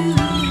Ooh.